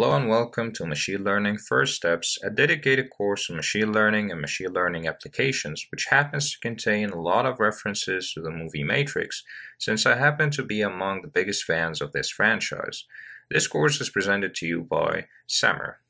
Hello and welcome to Machine Learning First Steps, a dedicated course on machine learning and machine learning applications, which happens to contain a lot of references to the movie Matrix, since I happen to be among the biggest fans of this franchise. This course is presented to you by Samer.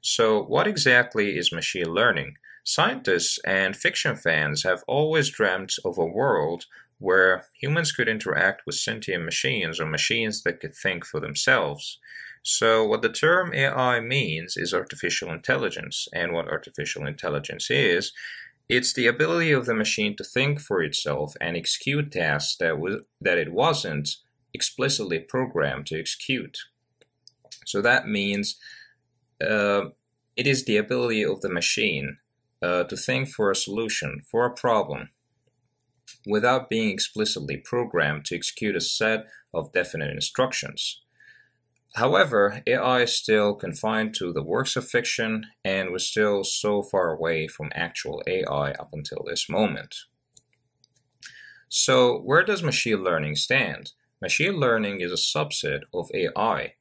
So, what exactly is machine learning? Scientists and fiction fans have always dreamt of a world where humans could interact with sentient machines or machines that could think for themselves. So, what the term AI means is artificial intelligence, and what artificial intelligence is, it's the ability of the machine to think for itself and execute tasks that, was, that it wasn't explicitly programmed to execute. So, that means uh, it is the ability of the machine uh, to think for a solution, for a problem, without being explicitly programmed to execute a set of definite instructions. However, AI is still confined to the works of fiction and was still so far away from actual AI up until this moment. So, where does machine learning stand? Machine learning is a subset of AI,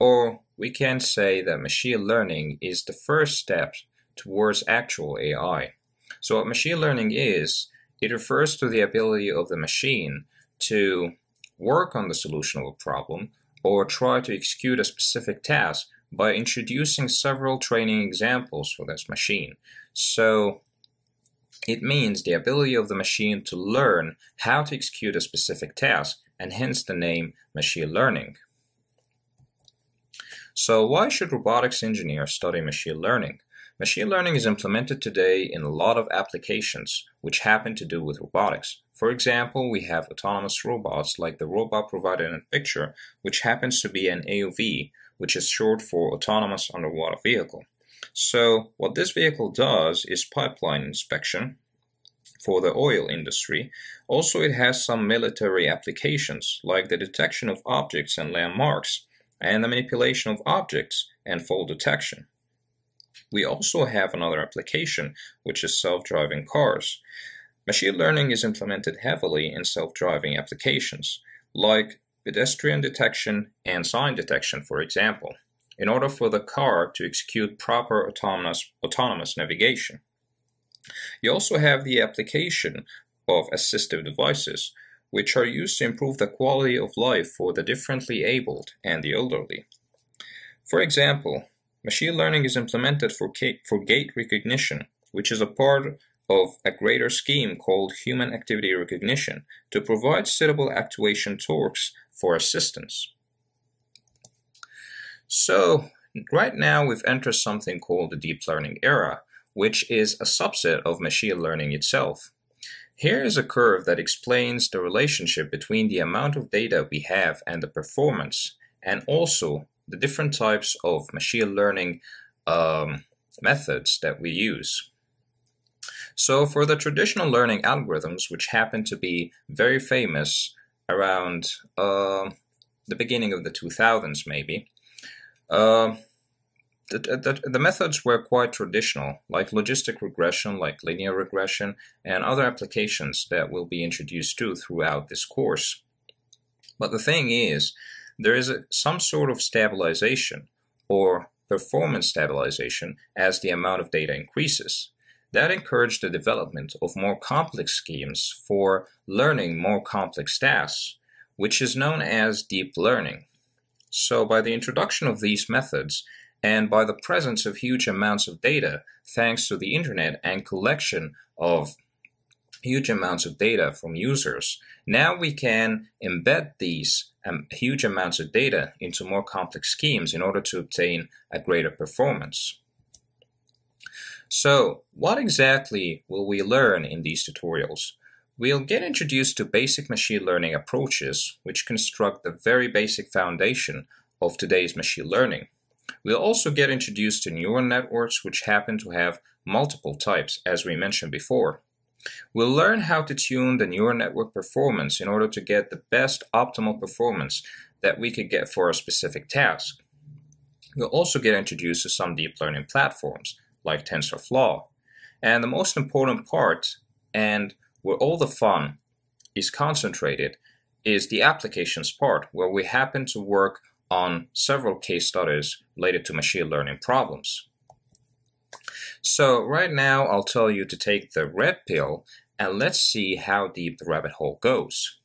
or we can say that machine learning is the first step towards actual AI. So, what machine learning is, it refers to the ability of the machine to work on the solution of a problem or try to execute a specific task by introducing several training examples for this machine. So it means the ability of the machine to learn how to execute a specific task and hence the name machine learning. So why should robotics engineers study machine learning? Machine learning is implemented today in a lot of applications which happen to do with robotics. For example, we have autonomous robots like the robot provided in the picture, which happens to be an AUV, which is short for Autonomous Underwater Vehicle. So what this vehicle does is pipeline inspection for the oil industry. Also, it has some military applications like the detection of objects and landmarks and the manipulation of objects and fall detection. We also have another application, which is self-driving cars. Machine learning is implemented heavily in self-driving applications, like pedestrian detection and sign detection, for example, in order for the car to execute proper autonomous, autonomous navigation. You also have the application of assistive devices, which are used to improve the quality of life for the differently abled and the elderly. For example, Machine learning is implemented for, for gait recognition, which is a part of a greater scheme called human activity recognition to provide suitable actuation torques for assistance. So, right now we've entered something called the deep learning era, which is a subset of machine learning itself. Here is a curve that explains the relationship between the amount of data we have and the performance, and also the different types of machine learning um, methods that we use. So for the traditional learning algorithms, which happen to be very famous around uh, the beginning of the 2000s maybe, uh, the, the, the, methods were quite traditional, like logistic regression, like linear regression, and other applications that will be introduced to throughout this course. But the thing is there is a, some sort of stabilization or performance stabilization as the amount of data increases. That encouraged the development of more complex schemes for learning more complex tasks, which is known as deep learning. So by the introduction of these methods, and by the presence of huge amounts of data, thanks to the internet and collection of huge amounts of data from users, now we can embed these um, huge amounts of data into more complex schemes in order to obtain a greater performance. So, what exactly will we learn in these tutorials? We'll get introduced to basic machine learning approaches, which construct the very basic foundation of today's machine learning. We'll also get introduced to neural networks, which happen to have multiple types, as we mentioned before. We'll learn how to tune the neural network performance in order to get the best optimal performance that we could get for a specific task. We'll also get introduced to some deep learning platforms like TensorFlow. And the most important part, and where all the fun is concentrated, is the applications part, where we happen to work on several case studies related to machine learning problems. So right now I'll tell you to take the red pill and let's see how deep the rabbit hole goes.